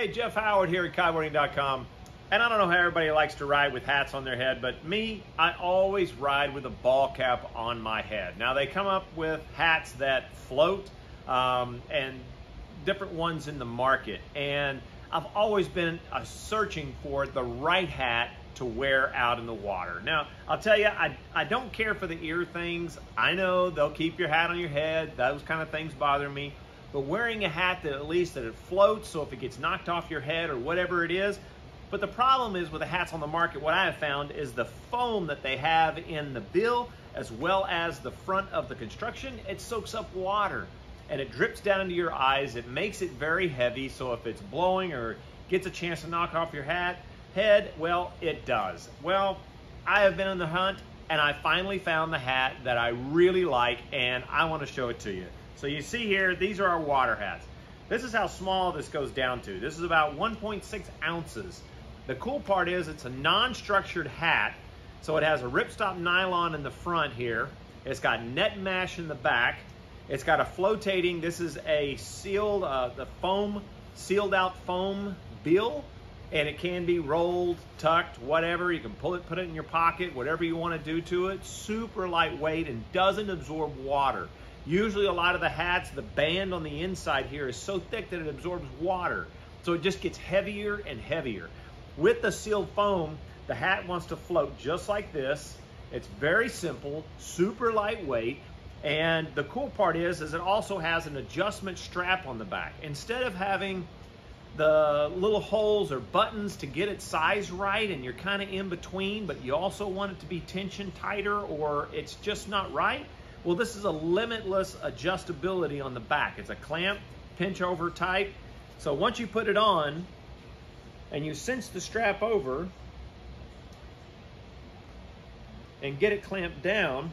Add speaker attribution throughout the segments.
Speaker 1: Hey, Jeff Howard here at kiteboarding.com. And I don't know how everybody likes to ride with hats on their head, but me, I always ride with a ball cap on my head. Now, they come up with hats that float um, and different ones in the market. And I've always been uh, searching for the right hat to wear out in the water. Now, I'll tell you, I, I don't care for the ear things. I know they'll keep your hat on your head. Those kind of things bother me but wearing a hat that at least that it floats so if it gets knocked off your head or whatever it is. But the problem is with the hats on the market, what I have found is the foam that they have in the bill as well as the front of the construction, it soaks up water and it drips down into your eyes. It makes it very heavy. So if it's blowing or gets a chance to knock off your hat, head, well, it does. Well, I have been on the hunt and I finally found the hat that I really like and I want to show it to you. So you see here, these are our water hats. This is how small this goes down to. This is about 1.6 ounces. The cool part is it's a non-structured hat. So it has a ripstop nylon in the front here. It's got net mesh in the back. It's got a flotating, this is a sealed, uh, the foam, sealed out foam bill. And it can be rolled, tucked, whatever. You can pull it, put it in your pocket, whatever you want to do to it. Super lightweight and doesn't absorb water. Usually a lot of the hats, the band on the inside here is so thick that it absorbs water. So it just gets heavier and heavier. With the sealed foam, the hat wants to float just like this. It's very simple, super lightweight. And the cool part is, is it also has an adjustment strap on the back. Instead of having the little holes or buttons to get its size right and you're kind of in between, but you also want it to be tension tighter or it's just not right, well, this is a limitless adjustability on the back. It's a clamp, pinch over type. So once you put it on and you cinch the strap over and get it clamped down,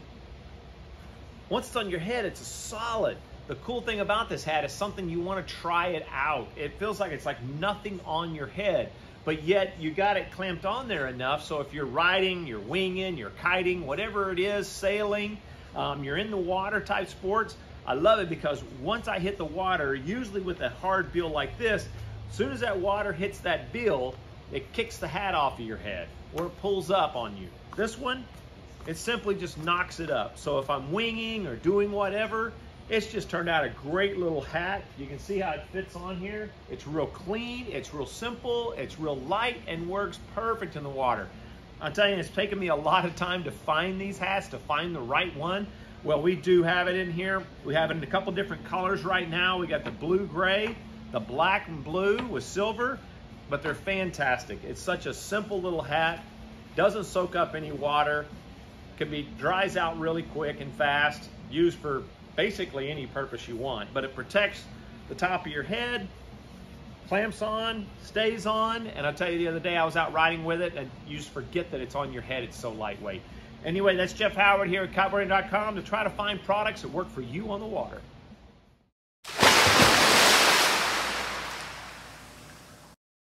Speaker 1: once it's on your head, it's a solid. The cool thing about this hat is something you want to try it out. It feels like it's like nothing on your head, but yet you got it clamped on there enough so if you're riding, you're winging, you're kiting, whatever it is, sailing, um, you're in the water type sports, I love it because once I hit the water, usually with a hard bill like this, as soon as that water hits that bill, it kicks the hat off of your head or it pulls up on you. This one, it simply just knocks it up. So if I'm winging or doing whatever, it's just turned out a great little hat. You can see how it fits on here. It's real clean, it's real simple, it's real light and works perfect in the water. I'm telling you, it's taken me a lot of time to find these hats, to find the right one. Well, we do have it in here. We have it in a couple different colors right now. We got the blue-gray, the black and blue with silver, but they're fantastic. It's such a simple little hat, doesn't soak up any water, can be dries out really quick and fast, used for basically any purpose you want, but it protects the top of your head, clamps on, stays on, and I'll tell you the other day I was out riding with it and you just forget that it's on your head, it's so lightweight. Anyway, that's Jeff Howard here at kiteboarding.com to try to find products that work for you on the water.